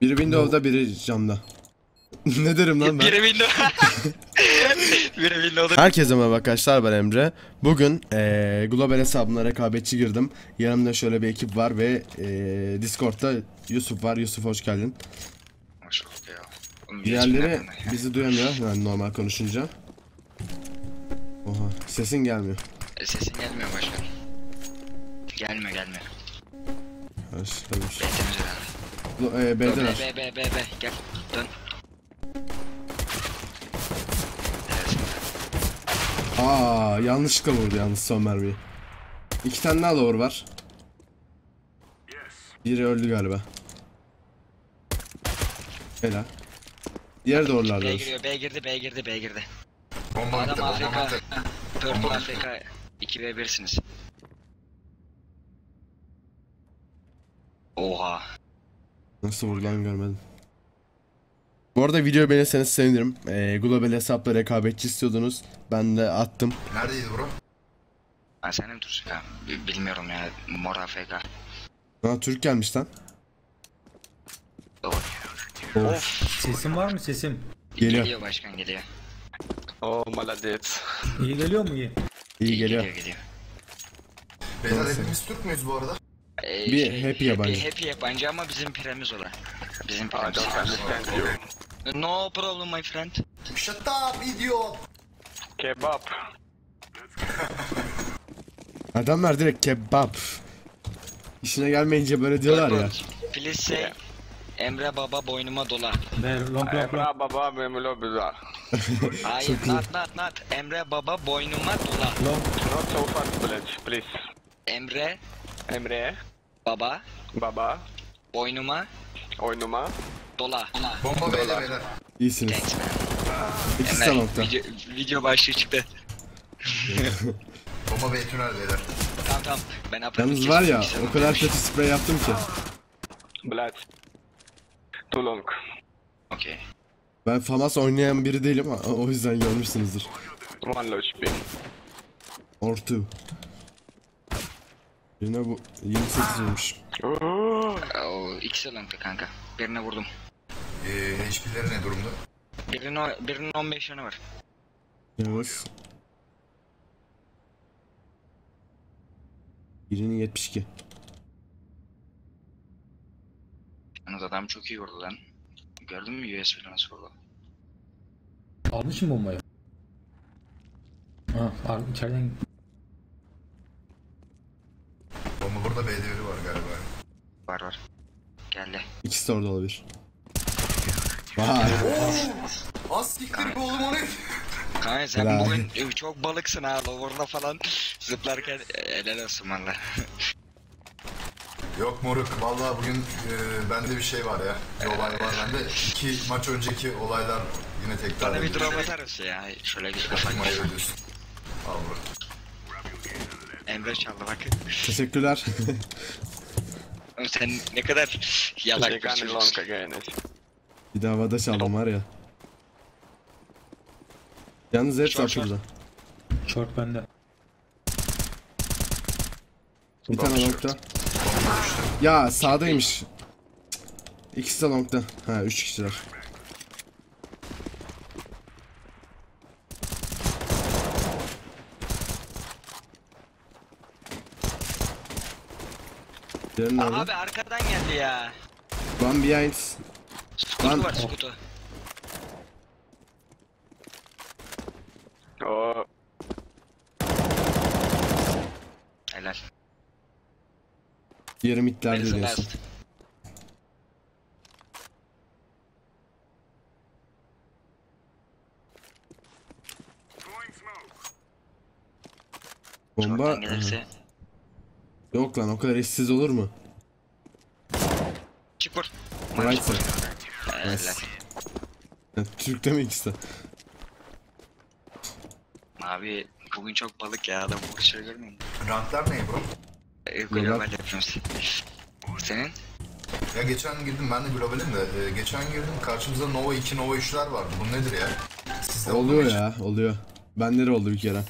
Biri Windows'da biri camda. ne derim lan ben? Biri window. Biri window'da. Herkese merhaba arkadaşlar ben Emre. Bugün eee global hesabına rekabetçi girdim. Yanımda şöyle bir ekip var ve eee Discord'da Yusuf var. Yusuf hoş geldin. Hoş bulduk ya. Oğlum, Diğerleri bizi duyamıyor yani normal konuşunca. Oha sesin gelmiyor. E, Sesin gelmiyor başkan. Gelmiyor gelmiyor. Başlamış. B temiz herhalde e, B'deler. B, B, B, B, B. Gel. Dön. Aa, yanlışlıkla vurdu yalnız son mermiyi. İki tane daha doğru var. Biri öldü galiba. Helal. Diğer doğrular B giriyor, B girdi, B girdi, B girdi. Bomba Adam Afrika, Purple Afrika 2v1'siniz. Nasıl vurgan görmedim. Bu arada video beğenirseniz sevinirim. Ee, global hesapla rekabetçi istiyordunuz. Ben de attım. Neredeydi bro? Ha, sen mi Türk ya? Bilmiyorum ya. Mor AFK. Ha, Türk gelmiş lan. Of. Sesim var mı sesim? Geliyor. Geliyor başkan geliyor. Oh maladet. İyi geliyor mu iyi? İyi, geliyor. geliyor, geliyor. Beyler hepimiz Türk müyüz bu arada? Ee, Bir happy yabancı. Happy, happy yabancı ama bizim piremiz olan. Bizim piremiz. No problem my friend. Shut up idiot! Kebab. Adamlar direkt kebap. İşine gelmeyince böyle diyorlar ya. Please say Emre baba boynuma dola. Ver long. Ebra baba memelo biza. Hayır not not not. Emre baba boynuma dola. Long. Not so fast, village, please. Emre Emre'ye. Baba. Baba. Boynuma. Oynuma. Dola. Bomba beyler beyler. İyisiniz. İkisi de. Video, video başlığı çıktı. Bomba bey tünel beyler. Tamam tamam. Ben Yalnız var ya o kadar kötü sprey yaptım ki. Blood. Too long. Okay. Ben FAMAS oynayan biri değilim o yüzden görmüşsünüzdür. One low HP. Or two. Yine bu 28 olmuş. Oh, O ikisi long'tu kanka. Birine vurdum. Ee, HP'leri ne durumda? Birinin, o- birinin 15 yanı var. Evet. Birinin 72. Yalnız adam çok iyi vurdu lan. Gördün mü USB'le nasıl vurdu? Almışım bombayı. Ha, al içeriden Bomba burada B'de biri var galiba. Var var. Geldi. İkisi de orada olabilir. Vay. Az siktir be oğlum o ne? Kanka sen Helal. bugün e, çok balıksın ha lower'da falan zıplarken e, helal olsun valla. Yok moruk vallahi bugün e, bende bir şey var ya. Bir olay var bende. İki maç önceki olaylar yine tekrar Bana bir drop atar mısın ya? Şöyle bir ödüyorsun. Al bro. Emre çaldı bak. Teşekkürler. Oğlum Sen ne kadar yalak bir çocuksun. bir daha havada çaldım var ya. Yalnız Short, short. açıldı. short bende. Bir tane longta. Ya sağdaymış. İkisi de longta. Ha 3 kişiler. Diğerinin orada. Abi arkadan geldi ya. One behind. Skutu Lan- var skutu. Oh, Helal. Diğeri midlerde diyorsun. last? Bomba. Short'tan gelirse. Yok lan o kadar işsiz olur mu? Helal. Nice. Ya, Türk'te mi ikisi de? Abi bugün çok balık ya adam vuruşları görmüyor musun? Ranklar ne bro? E, Global yapıyoruz. Senin? Ya geçen girdim ben de globalim de e, geçen girdim karşımızda Nova 2 Nova 3'ler vardı. Bu nedir ya? Sizde Oluyor ya oluyor. Bende de oldu bir kere.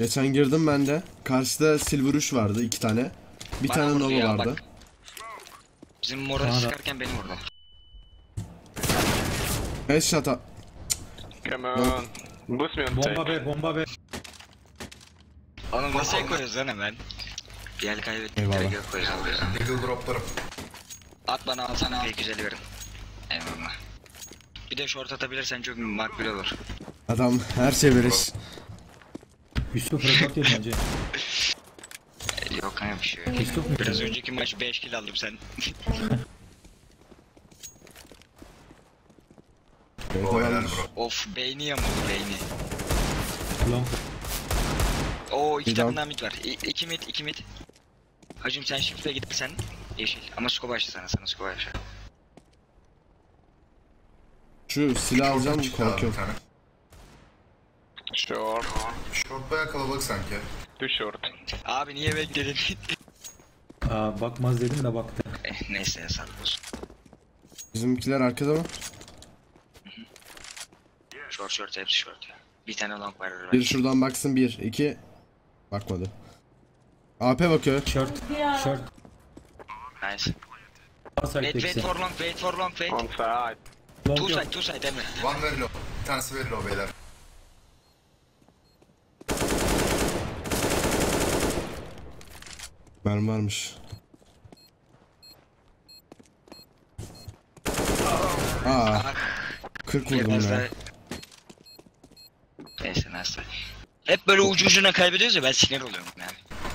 Geçen girdim ben de. Karşıda silver uç vardı iki tane. Bir Bana tane vurdu nova ya, vardı. bak. Bizim moral Bana da- sıkarken beni vurdu. Headshot a- Come on. Boost me on Bomba tank. be bomba be. Onu nasıl koyuyoruz lan hemen? Bir el kaybettik Eyvallah. direkt yok koyuyoruz abi. Deagle droplarım. At bana al sana al. güzeli verin. Eyvallah. Bir de short atabilirsen çok makbul olur. Adam her şey verir. Yusuf rekord yedin önce. E, Yok kanka bir şey yok. Yusuf mu? Biraz önceki maç 5 kill aldım sen. Helal bro. of beyni yamuldu beyni. Long. Oo iki Bir takımdan mid var. İ- iki mid iki mid. Hacım sen shift'e git sen. Yeşil. Ama scope açtı sana sana scope açtı. Şu silah alacağım Çıktı abi bir korkuyorum. tane. Short. Short baya kalabalık sanki. Too short. Abi niye bekledin? Aa, bakmaz dedim de baktı. eh, neyse sağlık olsun. Bizimkiler arkada mı? Short short hepsi short ya. Bir tane long var. Bir şuradan baksın bir. iki Bakmadı. AP bakıyor. Short. Short. Nice. Wait wait for long wait for long wait. On side. Two side two side Emre. One very low. Bir tanesi very low beyler. Mermi varmış. Aa, 40 vurdum daha... Neyse neyse. Hep böyle ucu ucuna kaybediyoruz ya ben sinir oluyorum yani.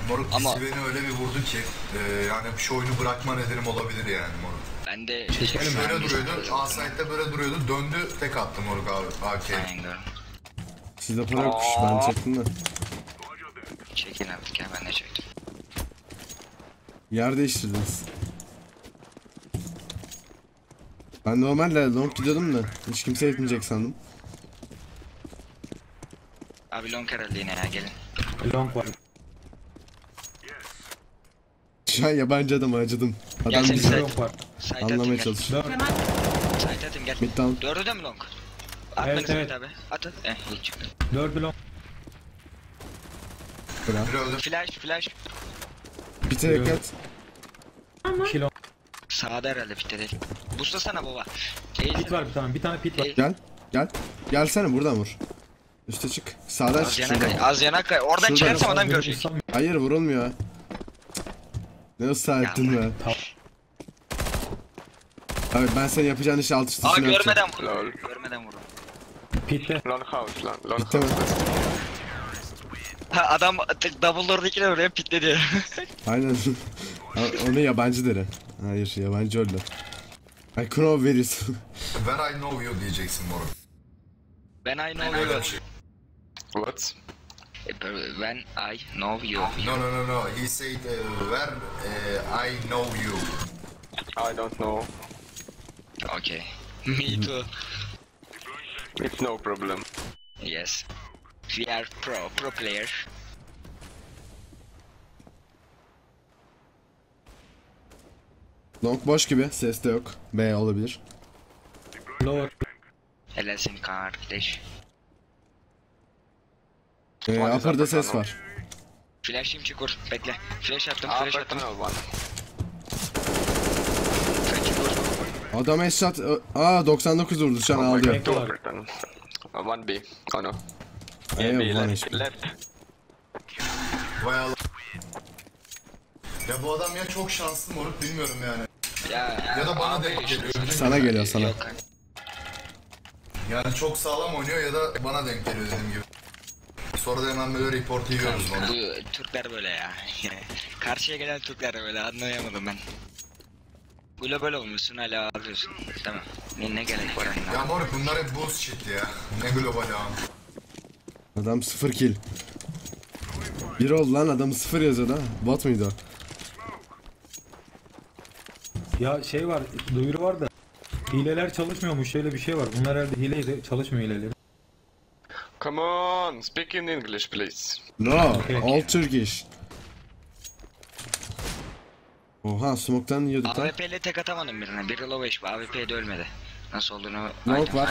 Moruk Ama- beni öyle bir vurdu ki e, yani şu oyunu bırakma nedenim olabilir yani moruk. Ben de Çekelim Şöyle duruyordu, A side'de böyle duruyordu, döndü tek attı moruk abi, AK. Aynen. Sizde para yokmuş ben çektim de. Çekin artık ya ben de çektim. Yer değiştirdiniz. Ben normalde long gidiyordum da hiç kimse etmeyecek sandım. Abi long herhalde yine ya gelin. Long var. Şu an yabancı adam acıdım. Adam bizi sen. Long var. Anlamaya atayım. Dört. Site atayım gel. Mid down. Dördü de mi long? At Evet, beni evet. Abi. At at. Eh iyi çıktı. Dördü long. Öldü. Flash flash. Bir tek at. İki long. Sağda herhalde pitte değil. Boostlasana baba. Eğil. Pit var bir tane. Bir tane pit var. Gel. Gel. Gelsene buradan vur. Üste çık. Sağdan Az çık yana kay. Az yana kay. Oradan Şuradan çıkarsam adam görecek. Hayır vurulmuyor. Ne ısrar ettin be. Tamam. Evet ben senin yapacağın işi alt üst Aa üstüne yapacağım. görmeden vur. Lol. Görmeden vur. Pitte. Long house. Long, long house. Ha adam tık double door'dakiler oraya pitle diyor. Aynen. Ha, Onu yabancı deri. Hayır yabancı öldü. Ay Crow veriyorsun. When I know you diyeceksin moruk. ben I know you. What? When I know you. No no no no, he said uh, where uh, I know you. I don't know. Okay. Me too. It's no problem. Yes. We are pro, pro player. Long boş gibi. Ses de yok. B olabilir. Lower. Helalsin kardeş. Ee, upper'da ses var. Flash'im çukur. Bekle. Flash attım, flash attım. Adam headshot. Aa 99 vurdu şu an aldı. one B. Oh no. Left. Left. Vay Allah. Ya bu adam ya çok şanslı moruk bilmiyorum yani. Ya, Ya da bana abi denk geliyor. Sana geliyor sana. Yani çok sağlam oynuyor ya da bana denk geliyor dediğim gibi. Sonra da hemen böyle report yiyoruz bunu. Bu Türkler böyle ya. Karşıya gelen Türkler böyle anlayamadım ben. Global olmuşsun hala ağlıyorsun. Tamam. Ne, ne gerek var? Ya moruk bunlar hep bullshit ya. Ne global ya. Adam 0 kill. Bir oldu lan adam 0 yazıyordu ha. Bot muydu? Ya şey var. Duyuru var da. Hileler çalışmıyormuş. Şöyle bir şey var. Bunlar herhalde hileydi. Çalışmıyor hileleri. Come on, speak in English, please. No. Okay. All Turkish. Oha smoke'tan yiyorduk lan. AWP ile tek atamadım birine. Biri low HP. AWP'de ölmedi. Nasıl olduğunu... Long var.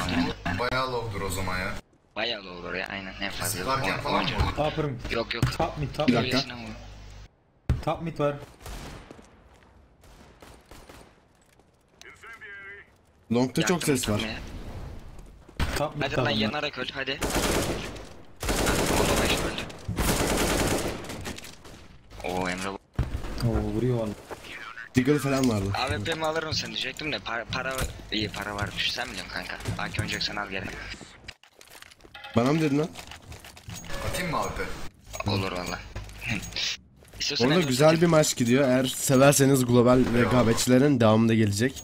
Bayağı low'dur o zaman ya. Bayağı low olur ya. Aynen en fazla. Sıkarken On- falan mı onca- vurdu? Upper mid. Yok yok. Top mid. Top mid. Top mid var. Long'da çok ses var. Top mid Hadi lan yanarak öl hadi. Da. Oo Emre Oo vuruyor valla. Deagle falan vardı. AWP mi alır mısın diyecektim de para, para iyi para varmış. Sen biliyorsun kanka. Belki oynayacaksan al geri. Bana mı dedin lan? Atayım mı abi? Olur valla. Orada güzel bir maç gidiyor. Eğer severseniz global rekabetçilerin devamında gelecek.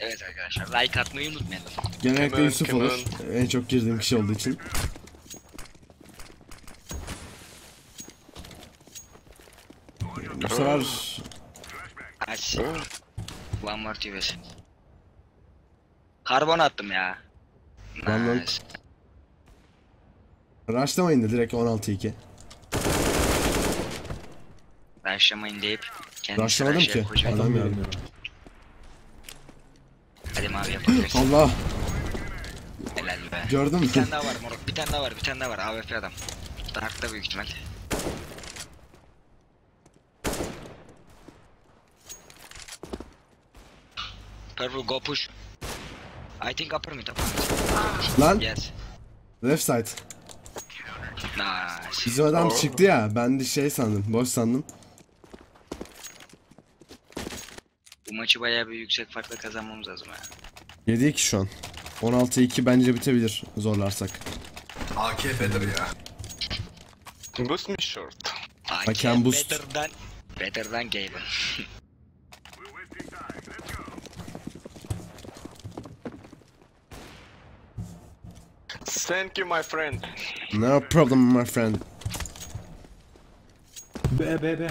Evet arkadaşlar like atmayı unutmayın. Genellikle Yusuf Kemal. olur. En çok girdiğim kişi olduğu için. Bu sefer Aç. One more TV'si. Karbon attım ya. Nice. Rushlamayın da direkt 16-2. Rushlamayın deyip kendisi Rushlamadım ki. koyacak. Adam geldi. Bilmiyorum. Hadi mavi yapabiliriz. Allah Helal be. gördün mü? Bir tane daha var moruk. Bir tane daha var. Bir tane daha var. AWP adam. Dark'ta büyük ihtimal. Purple go push. I think upper mid upper mid. Lan Yes. left side. Nice. Bizim adam çıktı ya. Ben de şey sandım. Boş sandım. Bu maçı bayağı bir yüksek farkla kazanmamız lazım ha. 7-2 şu an. 16-2 bence bitebilir zorlarsak. AK better ya. Boost me short. I can boost. Better than, better than Gaben. Thank you, my friend. No problem my friend. B B B.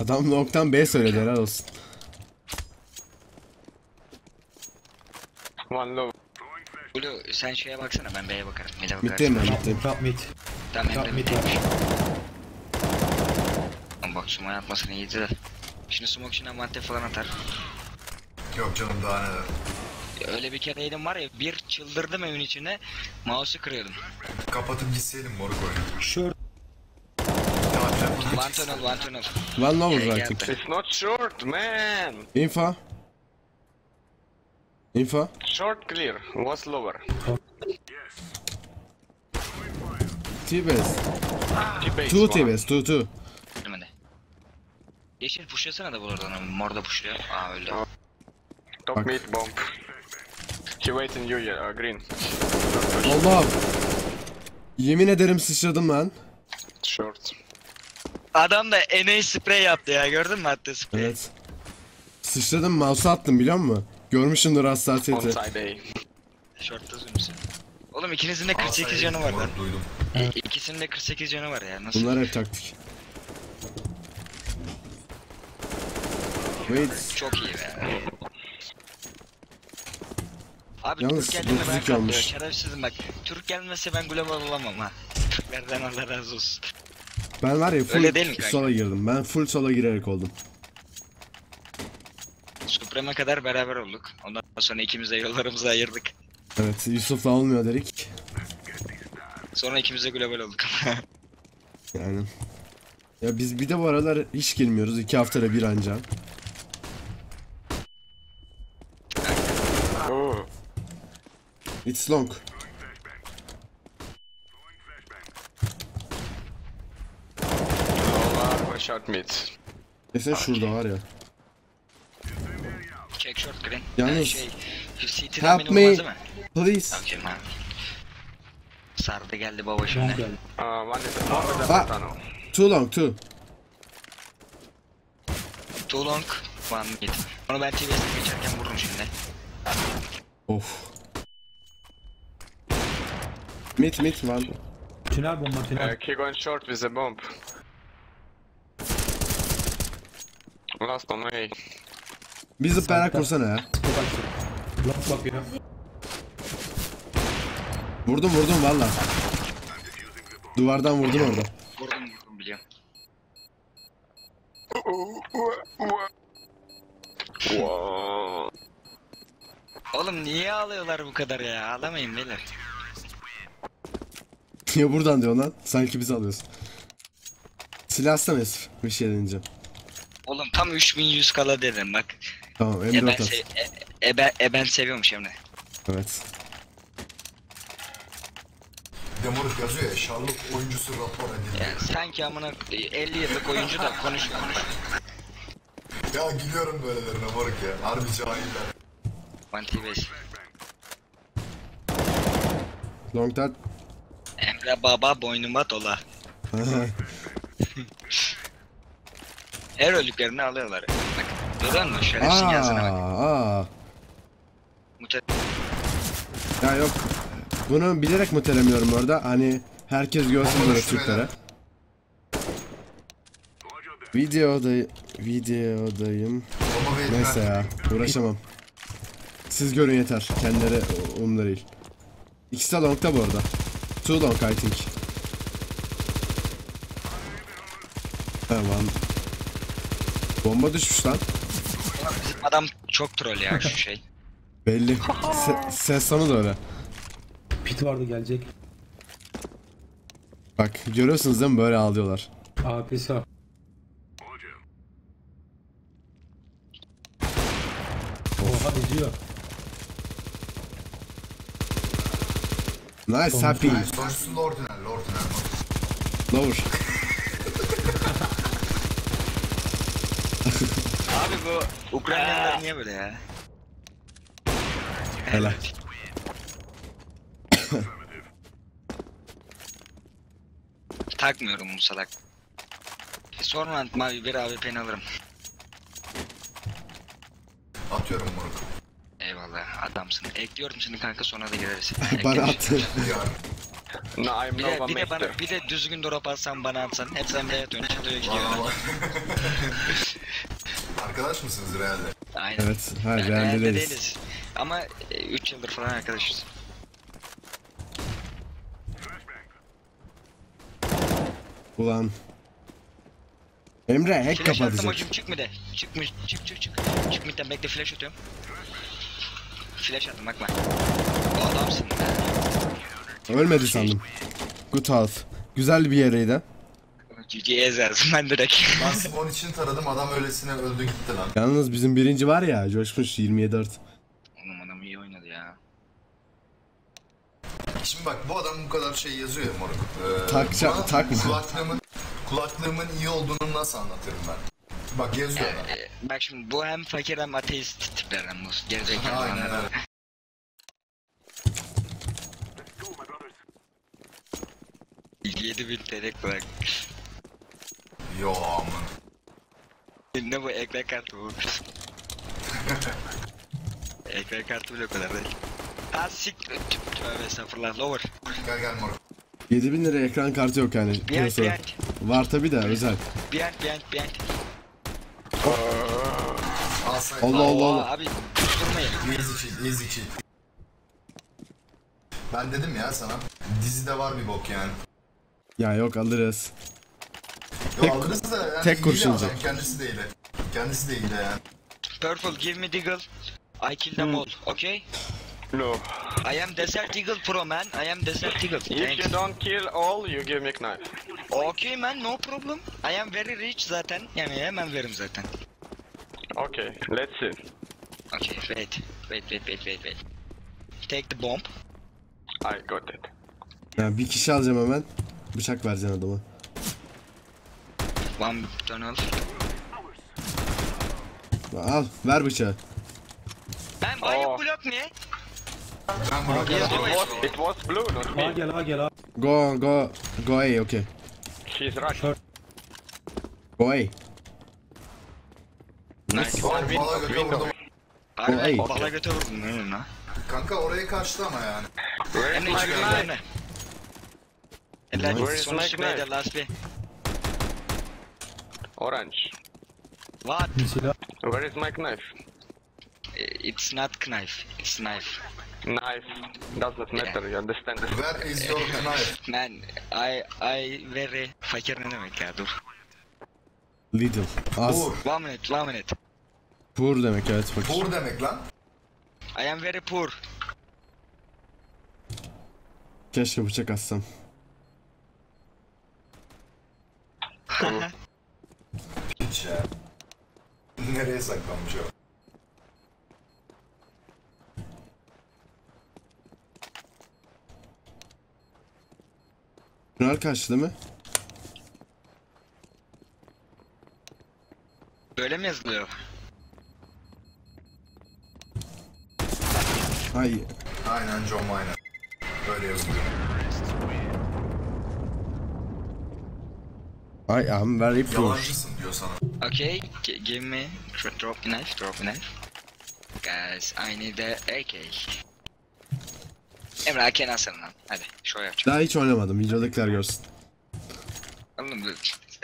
Adam noktan B söyledi helal olsun. One low. Blue sen şeye baksana ben B'ye bakarım. Mid'e bakarım. Mitteyim ben mitteyim. Top mid. Tamam Emre Top mid mid'e. var. Ama bak smoke atmasını iyiydi de. Şimdi smoke için amante falan atar. Yok canım daha neler. Öyle bir kere elim var ya bir çıldırdım evin içine. Mouse'u kırıyordum. Kapatıp gitseydim moruk oyunu. Yapacağım? One tunnel one tunnel. Ee, rakip. geldi. It's not short, man. Info. Info. Short clear. Was lower. T-base. Two. T-base. Two two. Yeşil pushlasana da buradan mor da pushluyor. Aa öldü. Top Bak. mid bomb. He waiting you, yeah, uh, green. Allah. Yemin ederim sıçradım lan. Short. Adam da NA sprey yaptı ya gördün mü attığı sprey? Evet. Sıçradım mouse'u attım biliyor musun? Görmüşsündür hassasiyeti. side A. Short'ta zoomsun. Oğlum ikinizin de 48 Alsaydı canı var lan. duydum. İ- İkisinin de 48 canı var ya nasıl? Bunlar hep taktik. Wait. Çok iyi be. Abi Yalnız Türk geldiğinde ben 32 olmuş. kalıyor. Şerefsizim bak. Türk gelmese ben global olamam ha. Türklerden Allah razı olsun. Ben var ya full Öyle değil mi kanka? sola girdim. Ben full sola girerek oldum. Supreme kadar beraber olduk. Ondan sonra ikimiz de yollarımızı ayırdık. Evet Yusuf'la olmuyor dedik. Sonra ikimiz de global olduk. Yani. Ya biz bir de bu aralar hiç girmiyoruz. iki haftada bir anca. Oh. It's long. Lower, short mid. Kesin şurada var ya. Check short green. Yalnız- Ee, şey, Help me. vurmaz değil mi? Please. Man. Sardı geldi baba şimdi. one is tunnel. Too long too. Too long. One mid. Onu ben TV'de geçerken vururum şimdi. Of. Mid mid var. Tünel bomba Uh, tünel. he going short with a bomb. Last on A. Bir zıplayarak vursana ya. Açtı. Long bakıyor. Vurdum vurdum valla. Duvardan vurdun orada. Vurdum vurdum biliyorum. Oğlum niye ağlıyorlar bu kadar ya? Ağlamayın beyler. Niye buradan diyor lan? Sanki biz alıyorsun. Silah atsana Yusuf. Bir şey deneyeceğim. Oğlum tam 3100 kala dedim bak. Tamam Ya ben M4 at. şey, E ben, e ben seviyormuş Emre. Evet. Demoruk yazıyor ya Şarlık oyuncusu rapor edildi. Yani sanki amına 50 yıllık oyuncu da konuşuyor konuşuyor. Ya gülüyorum böylelerine moruk ya. Harbi cahiller. One T5. Long dart. Emre baba boynuma dola. Her öldüklerini alıyorlar. Bak görüyor musun? Şerefsin yazına bak. Aa. Mute- Ya yok. Bunu bilerek mutelemiyorum orada. Hani herkes görsün böyle Türklere. Videoda videodayım. Ama ve Neyse ya. Uğraşamam. Siz görün yeter. Kendileri umurumda değil. İkisi de long'da bu arada. Two long I think. Tamam. Bomba düşmüş lan. Bizim adam çok troll ya şu şey. Belli. Se- ses tonu da öyle. Pit vardı gelecek. Bak görüyorsunuz değil mi böyle ağlıyorlar. AP'si var. Oha eziyor. Nice happy. Orijinal. Lower. Abi bu Ukraynalılar niye böyle ya? Helal. Takmıyorum bu salak. Sonra mavi bir AWP'ni alırım. Atıyorum moruk. Adamsın. Ekliyorum seni kanka sonra da gireriz. Bana. Yani. No, I'm Bir de, bir de bana bir de düzgün drop alsan bana atsan hep sen de atıyorsun çalıyor gidiyor. Arkadaş mısınız realde? Aynen. Evet. Ha Yani realde realde değiliz. değiliz. Ama 3 yıldır falan arkadaşız. Ulan. Emre hack Flash attım kapatacak. hocam çık mı de. Çık mı çık çık çık. Çık midden bekle flash atıyorum. Flash attım bakma. O adamsın be. Ölmedi sandım. Good half. Güzel bir yereydi. GG'ye yazarım ben direkt. Ben Simon için taradım adam öylesine öldü gitti lan. Yalnız bizim birinci var ya coşmuş 27 Oğlum adam iyi oynadı ya. Şimdi bak bu adam bu kadar şey yazıyor ya moruk. Ee, Takça- takma. Kulaklığımın, kulaklığımın iyi olduğunu nasıl anlatırım ben? Bak yazıyor. Ee, bak şimdi bu hem fakir hem ateist tiplerden bu. Gerizekalı Aynen öyle. Yedi bin TL kulak. Yo aman. Ne bu ekran kartı bu? ekran kartı bile o kadar değil. Ha sik... Tövbe estağfurullah lower. Gel gel moruk. 7000 lira ekran kartı yok yani. Behind behind. Var tabi de özel. Behind behind behind. Say. Allah Allah Allah. Abi durmayın. Easy cheat, easy cheat. Ben dedim ya sana. Dizide var bir bok yani. Ya yok alırız. Yo Tek- alırız da yani tek iyi kurşuncu. adam, Kendisi de iyi de. Kendisi de iyi de yani. Purple give me deagle. I kill them all. Okay? No. I am Desert Eagle Pro man. I am Desert Eagle. If you Thanks. don't kill all, you give me knife. Okay man no problem. I am very rich zaten. Yani hemen veririm zaten. Okay, let's see. Okay wait. Wait wait wait wait wait. Take the bomb. I got it. Ya bir kişi alacağım hemen. Bıçak vereceksin adama. One tunnel. Al ver bıçağı. Why you Oh. Ben bunu Yes, It was, it was blue, not A me. gel A gel A. Go go go A okay. She's right. Short. Go A. Nice. Bala bala götü Window. vurdum. Harbi bala göte vurdun lan ona. Kanka orayı kaçtı ama yani. Where is my knife? Where is my knife? last bir. Orange. What? Where is my knife? It's not knife. It's knife. Knife. Doesn't matter, you understand? Where is your knife? Man, I I very fakir ne demek ya dur. Little. Az. Poor. One minute, one minute. Poor demek evet fakir. Poor demek lan. I am very poor. Keşke bıçak atsam. Hiç ya. Nereye saklanmış o? Pınar kaçtı değil mi? Böyle mi yazılıyor? Ay Aynen John Wayne. Böyle yazılıyor. I am very poor. Yalancısın diyor sana. Okay, g- give me drop a knife, drop a knife. Guys, I need a AK. Emre AK nasıl lan? Hadi, show yapacağım. Daha hiç oynamadım. Videodakiler görsün. Oğlum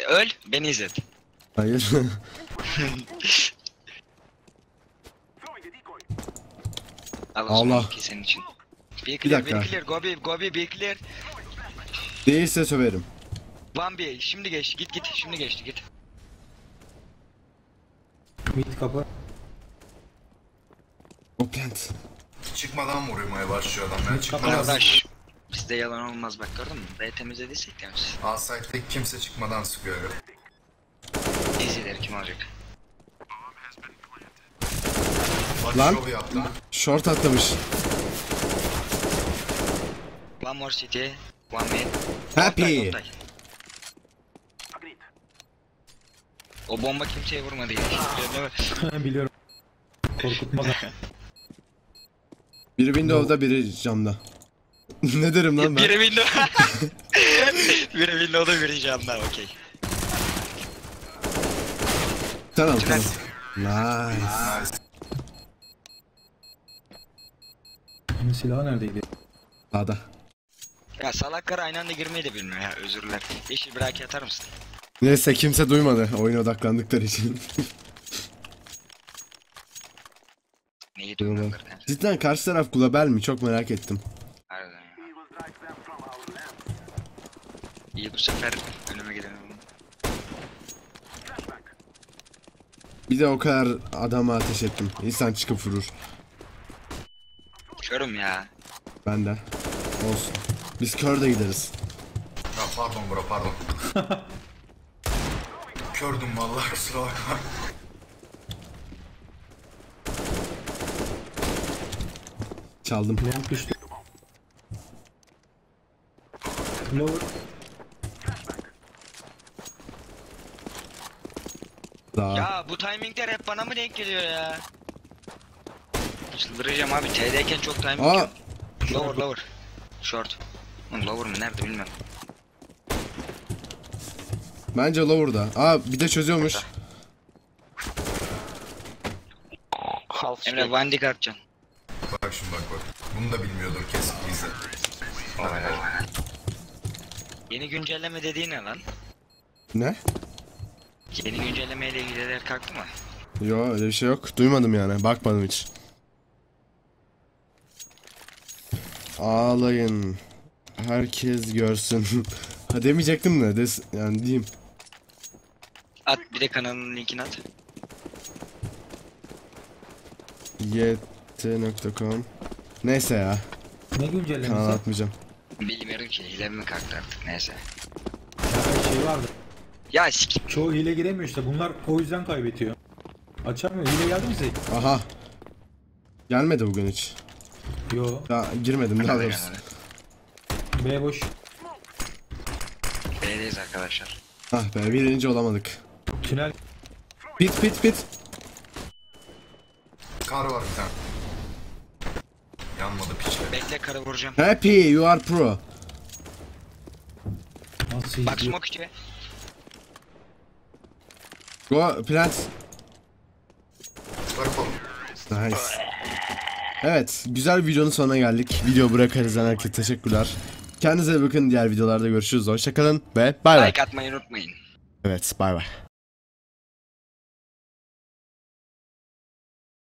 öl, beni izlet. Hayır. Al Allah. iki senin için. Bir clear, bir, dakika. clear, go bir, go bir, clear. Değilse söverim. Bir, şimdi geçti, git git, şimdi geçti, git. Mid kapı. O plant. Çıkmadan vurmaya başlıyor adam. Kapat. çıkmadan Arkadaş, bizde yalan olmaz bak gördün mü? B temizlediysek temiz. Asayt'teki kimse çıkmadan sıkıyor. Easy'leri kim alacak? Bak Lan. Short atlamış. One more city, one mid. Happy. O bomba kimseye vurmadı mi? Biliyorum. Korkutma da. Biri Windows'da biri camda. ne derim lan ben? Biri window. biri window'da biri camda okey. Tamam tamam. Nice. Nice. Bunun silahı neredeydi? Sağda. Ya salaklar aynı anda girmeyi de bilmiyor ya özürler. Yeşil bir AK atar mısın? Neyse kimse duymadı oyuna odaklandıkları için. Neyi yani. Cidden karşı taraf global mi? Çok merak ettim. Harbiden ya. İyi bu sefer önüme oldu. Bir de o kadar adama ateş ettim. İnsan çıkıp vurur. Körüm ya. Ben de. Olsun. Biz kör de gideriz. Ya pardon bro pardon. Kördüm vallahi kusura bakma. Çaldım. Long düştü. Lower. Daha. Ya bu timingler hep bana mı denk geliyor ya? Çıldıracağım abi. T'deyken çok timing Aa! yok. Lower lower. Short. Oğlum lower mı nerede bilmiyorum. Bence lower'da. Aa bir de çözüyormuş. Half Emre speed. Van Dijk atacaksın. Bak şimdi bak bak. Bunu da bilmiyordum kesin izle. Yeni güncelleme dediğin ne lan? Ne? Yeni güncellemeyle ilgili kalktı mı? Yo öyle bir şey yok. Duymadım yani. Bakmadım hiç. Ağlayın. Herkes görsün. ha demeyecektim de. Des yani diyeyim. At bir de kanalın linkini at. yt.com Neyse ya. Ne güncellemesi? atmayacağım. Bilmiyorum ki hile mi kalktı artık neyse. Ya şey vardı. Ya sikip Çoğu hile giremiyor işte. Bunlar o yüzden kaybediyor. Açamıyor. Hile geldi mi size? Aha. Gelmedi bugün hiç. Yo. Ya girmedim daha doğrusu. B boş. B'deyiz arkadaşlar. Ah be birinci olamadık. Tünel. Bit bit bit. Kar var bir tane. Yanmadı piçe. Bekle karı vuracağım. Happy you are pro. Nasıl Bak smoke içi. Go plant. Nice. Evet, güzel videonun sonuna geldik. Video bırakar izleyen herkese teşekkürler. Kendinize bakın. Diğer videolarda görüşürüz. Hoşçakalın ve bay bay. Like atmayı unutmayın. Evet, bay bay.